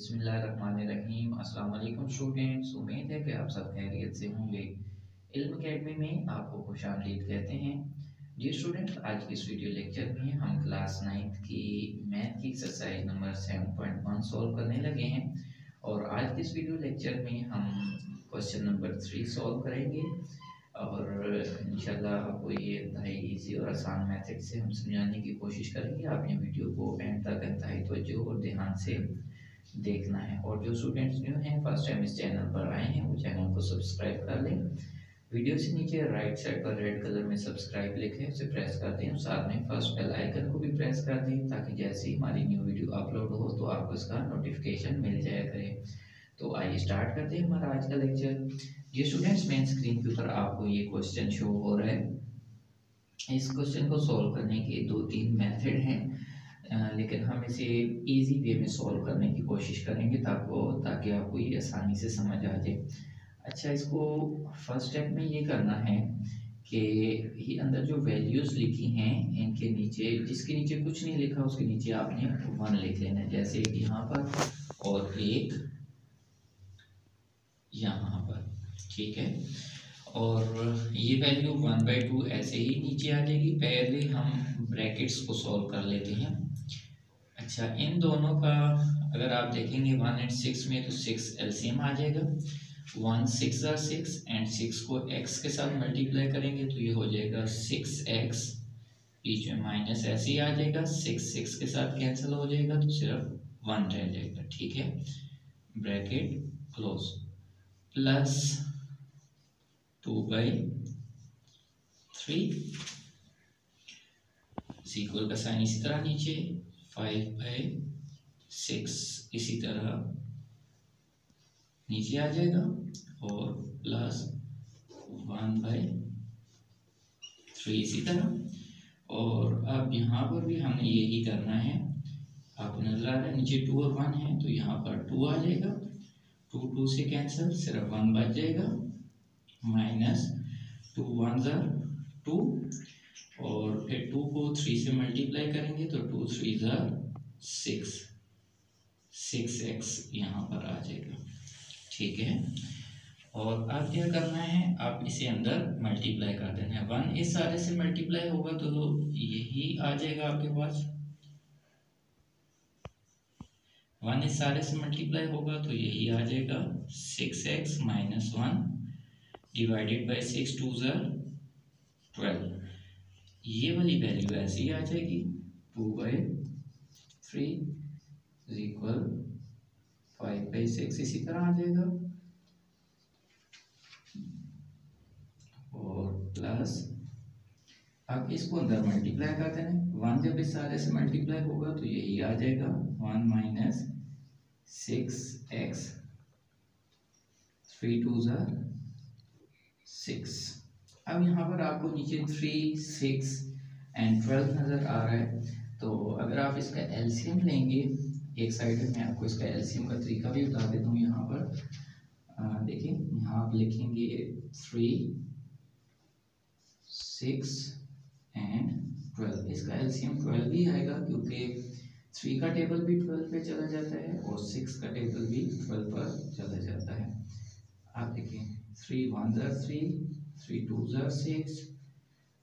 बसमीम स्टूडेंट्स, उम्मीद है कि आप सब खैरियत से होंगे। इल्म अकेडमी में आपको खुश आमदीद कहते हैं। जी स्टूडेंट आज के इस वीडियो लेक्चर में हम क्लास नाइन्थ की मैथ की exercise number seven point one solve करने लगे हैं। और आज के इस वीडियो लेक्चर में हम क्वेश्चन नंबर थ्री सॉल्व करेंगे। और इंशाल्लाह आपको ये इंतहाई ईजी और आसान मेथड से हम समझाने की कोशिश करेंगे। आप ये वीडियो को एंड तक इंतहाई तवज्जो और ध्यान से देखना है। और जो स्टूडेंट्स न्यू हैं फ़र्स्ट टाइम इस चैनल पर आए हैं, वो चैनल को सब्सक्राइब कर लें। वीडियो से नीचे राइट साइड पर रेड कलर में सब्सक्राइब लिखे, उसे प्रेस कर दें और साथ में फ़र्स्ट बेल आइकन को भी प्रेस कर दें, ताकि जैसे ही हमारी न्यू वीडियो अपलोड हो तो आपको इसका नोटिफिकेशन मिल जाया करे। तो आइए स्टार्ट करते हैं हमारा आज का लेक्चर ये स्टूडेंट्स मेन स्क्रीन के ऊपर आपको ये क्वेश्चन शो हो रहा है। इस क्वेश्चन को सॉल्व करने के दो तीन मेथड हैं। लेकिन हम इसे इजी वे में सॉल्व करने की कोशिश करेंगे ताको, ताकि आपको ये आसानी से समझ आ जाए। अच्छा इसको फ़र्स्ट स्टेप में ये करना है कि ये अंदर जो वैल्यूज़ लिखी हैं, इनके नीचे, जिसके नीचे कुछ नहीं लिखा, उसके नीचे आपने वन लिख लेना है। जैसे यहाँ पर और एक यहाँ पर, ठीक है? और ये वैल्यू वन बाई टू ऐसे ही नीचे आ जाएगी। पहले हम ब्रैकेट्स को सॉल्व कर लेते हैं। अच्छा इन दोनों का अगर आप देखेंगे वन एंड सिक्स में तो सिक्स एलसीएम आ जाएगा। One six or six and six को एक्स के साथ मल्टीप्लाई करेंगे तो ये हो जाएगा सिक्स एक्स बीच में माइनस ऐसे ही आ जाएगा। सिक्स सिक्स के साथ कैंसिल हो जाएगा तो सिर्फ़ वन रह जाएगा, ठीक है? Bracket close plus two by three equal का साइन इसी तरह नीचे। फाइव बाई सिक्स इसी तरह नीचे आ जाएगा और प्लस वन बाई थ्री इसी तरह। और अब यहाँ पर भी हमें यही करना है। आपको नज़र आ रहा है, नीचे टू और वन है तो यहाँ पर टू आ जाएगा। टू टू से कैंसिल सिर्फ़ वन बच जाएगा। माइनस टू वन ज़र टू और फिर टू को थ्री से मल्टीप्लाई करेंगे तो टू थ्री ज़ार सिक्स सिक्स एक्स यहाँ पर आ जाएगा। ठीक है? और अब क्या करना है? आप इसे अंदर मल्टीप्लाई कर देना है। वन इस सारे से मल्टीप्लाई होगा तो यही आ जाएगा आपके पास। वन इस सारे से मल्टीप्लाई होगा तो यही आ जाएगा। Six x minus one divided by six two ज़र ट्वेल्व ये वाली वैल्यू ऐसी आ जाएगी two by three is equal five by six इसी तरह आ जाएगा। और प्लस अब इसको अंदर मल्टीप्लाई कर देना वन जब इस सारे से मल्टीप्लाई होगा तो यही आ जाएगा। One minus six x three two ज़ार सिक्स अब यहाँ पर आपको नीचे थ्री सिक्स एंड ट्वेल्व नज़र आ रहा है। तो अगर आप इसका एलसीएम लेंगे, एक साइड में आपको इसका एलसीएम का तरीका भी बता देता हूँ यहाँ पर। देखिए, यहाँ आप लिखेंगे थ्री सिक्स एंड ट्वेल्व इसका एलसीएम ट्वेल्व ही आएगा, क्योंकि थ्री का टेबल भी ट्वेल्व पे चला जाता है और सिक्स का टेबल भी ट्वेल्व पर चला जाता है। आप देखिए थ्री वन ज़र थ्री थ्री टू ज़र सिक्स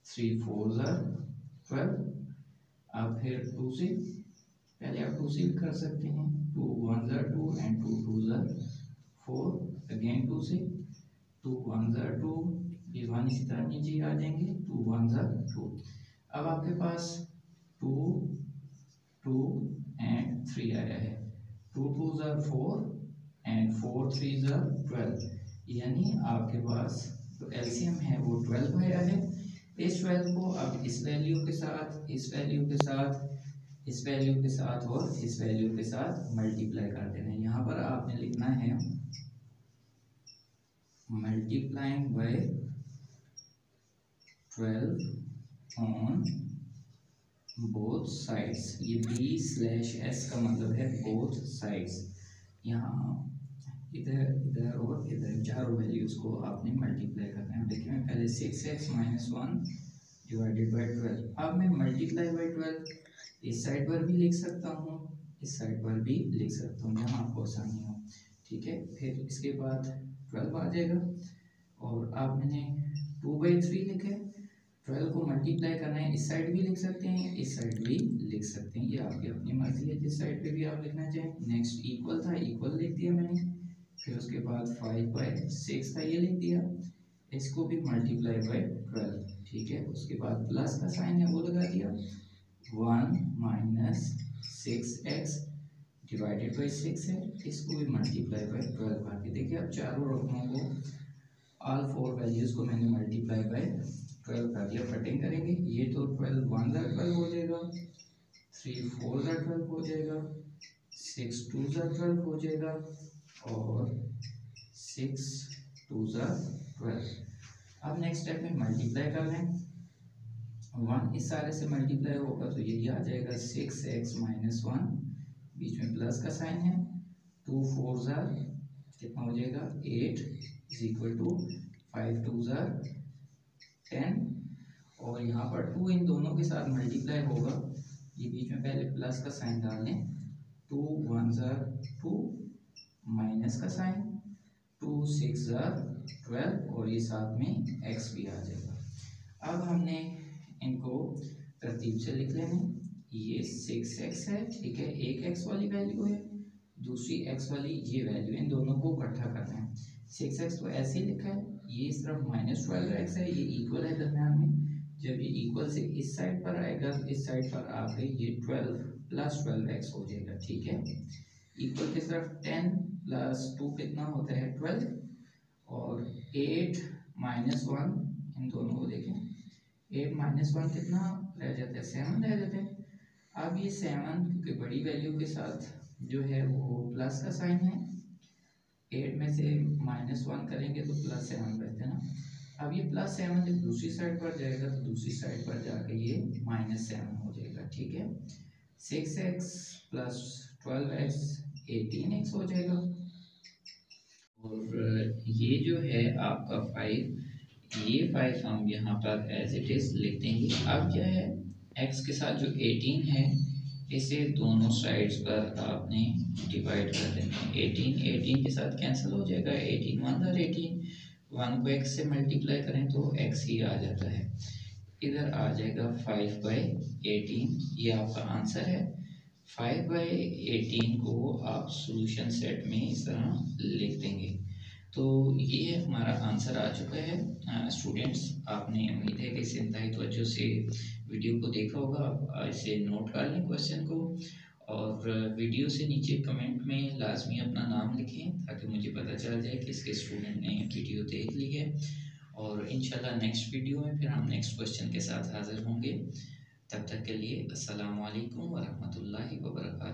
थ्री फोर ज़र ट्वेल्व आप फिर टू से पहले आप टू से भी कर सकते हैं। टू वन ज़र टू एंड टू टू ज़र फोर अगेन टू से टू वन ज़र टू ये वन इसी तरह नीचे आ जाएँगे। टू वन ज़र टू अब आपके पास टू टू एंड थ्री आया है। टू टू ज़र फोर एंड फोर थ्री ज़र ट्वेल्व यानी आपके पास तो एलसीएम है वो ट्वेल्व आया है इस ट्वेल्व को अब इस वैल्यू के साथ, इस वैल्यू के साथ, इस वैल्यू के साथ और इस वैल्यू के साथ मल्टीप्लाई कर देना है। यहाँ पर आपने लिखना है multiplying by twelve on both sides ये बी स्लैश एस का मतलब है बोथ साइड्स यहाँ इधर इधर और इधर चारों वैल्यूज़ को आपने मल्टीप्लाई करना है। देखिए, मैं पहले six x minus one divided by twelve अब मैं मल्टीप्लाई बाई ट्वेल्व इस साइड पर भी लिख सकता हूँ, इस साइड पर भी लिख सकता हूँ। जहाँ आपको आसानी हो, ठीक है? फिर इसके बाद ट्वेल्व आ जाएगा। और आप मैंने टू बाई थ्री लिखे ट्वेल्व को मल्टीप्लाई करना है, इस साइड भी लिख सकते हैं, इस साइड भी लिख सकते हैं। ये आपकी अपनी मर्ज़ी है, जिस साइड पे भी आप लिखना चाहें। नेक्स्ट इक्वल था इक्वल लिख दिया मैंने। फिर उसके बाद फाइव बाई सिक्स था ये लिख दिया। इसको भी मल्टीप्लाई बाई ट्वेल्व ठीक है? उसके बाद प्लस का साइन है, वो लगा दिया। One minus six x divided by six है, इसको भी मल्टीप्लाई बाई ट्वेल्व आके देखिए, अब चारों रकमों को ऑल फोर वैल्यूज़ को मैंने मल्टीप्लाई बाई ट्वेल्व कर दिया कटिंग करेंगे। ये तो ट्वेल्व वन ज़ा ट्वेल्व हो जाएगा थ्री फोर ज़ा ट्वेल्व हो जाएगा सिक्स टू ज़ा ट्वेल्व हो जाएगा। और सिक्स टू ज़ा ट्वेल्व अब नेक्स्ट स्टेप में मल्टीप्लाई कर लें। वन इस सारे से मल्टीप्लाई होगा तो ये आ जाएगा सिक्स एक्स माइनस वन बीच में प्लस का साइन है। टू फोर ज़ार कितना हो जाएगा? Eight is equal to five two tsar ten और यहाँ पर टू इन दोनों के साथ मल्टीप्लाई होगा। ये बीच में पहले प्लस का साइन डाल लें। टू वन ज़ार टू माइनस का साइन टू सिक्स ट्वेल्व और ये साथ में एक्स भी आ जाएगा। अब हमने इनको तरतीब से लिख लेना। ये सिक्स एक्स है, ठीक है, एक एक्स वाली वैल्यू है, दूसरी एक्स वाली ये वैल्यू इन दोनों को इकट्ठा करना है। सिक्स एक्स तो ऐसे ही लिखा है, ये इस तरफ़ माइनस ट्वेल्व एक्स है, ये इक्वल है दरम्यान में। जब ये इक्वल से इस साइड पर आएगा इस साइड पर आके ये ट्वेल्व प्लस ट्वेल्व एक्स हो जाएगा, ठीक है? इक्वल की तरफ़? टेन प्लस टू कितना होता है? ट्वेल्व और एट माइनस वन इन दोनों को देखें। एट माइनस वन कितना रह जाता है? सेवन रह जाता है। अब ये सेवन क्योंकि बड़ी वैल्यू के साथ जो है वो प्लस का साइन है। एट में से माइनस वन करेंगे तो प्लस सेवन बचते हैं ना। अब ये प्लस सेवन जब दूसरी साइड पर जाएगा तो दूसरी साइड पर जाके ये माइनस सेवन हो जाएगा, ठीक है? Six x plus twelve x eighteen x हो जाएगा। और ये जो है आपका फाइव ये फाइव हम यहाँ पर एज इट इज़ लिख देंगे। अब क्या है? एक्स के साथ जो 18 है, इसे दोनों साइड्स पर आपने डिवाइड कर देना है। एटीन एटीन के साथ कैंसिल हो जाएगा। एटीन वन हर एटीन वन को एक्स से मल्टीप्लाई करें तो एक्स ही आ जाता है। इधर आ जाएगा फाइव बाई एटीन ये आपका आंसर है। फाइव बाई एटीन को आप सोल्यूशन सेट में इस तरह लिख देंगे। तो ये हमारा आंसर आ चुका है। स्टूडेंट्स आपने उम्मीद है कि इसे इंतहाई तवज्जो से वीडियो को देखा होगा। आप इसे नोट कर लें क्वेश्चन को। और वीडियो से नीचे कमेंट में लाजमी अपना नाम लिखें, ताकि मुझे पता चल जाए कि इसके स्टूडेंट ने वीडियो देख ली है। और इन नेक्स्ट वीडियो में फिर हम नेक्स्ट क्वेश्चन के साथ हाज़िर होंगे। तब तक के लिए असलकम वरहमल वर्का